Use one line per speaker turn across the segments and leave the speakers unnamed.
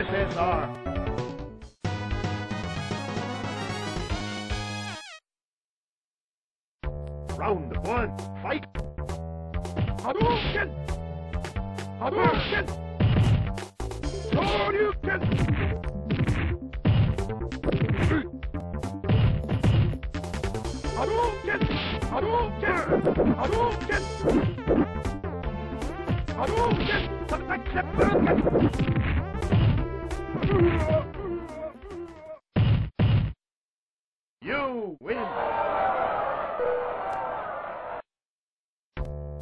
USSR. Round one, fight! Hadouken! Hadouken! Shoryuken! Hadouken! Hadouken! Hadouken! Hadouken! Hadouken! You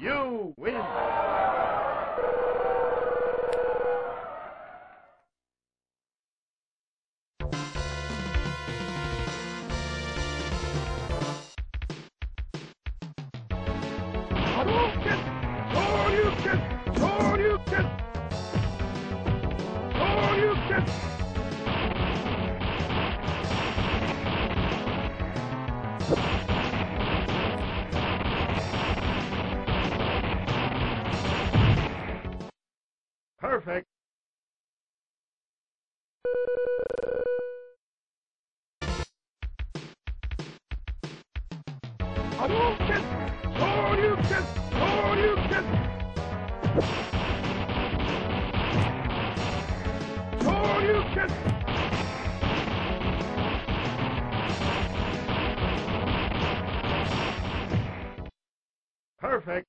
You win! Hadouken! Perfect. Hadouken! Shoryuken! Shoryuken! Shoryuken! Perfect.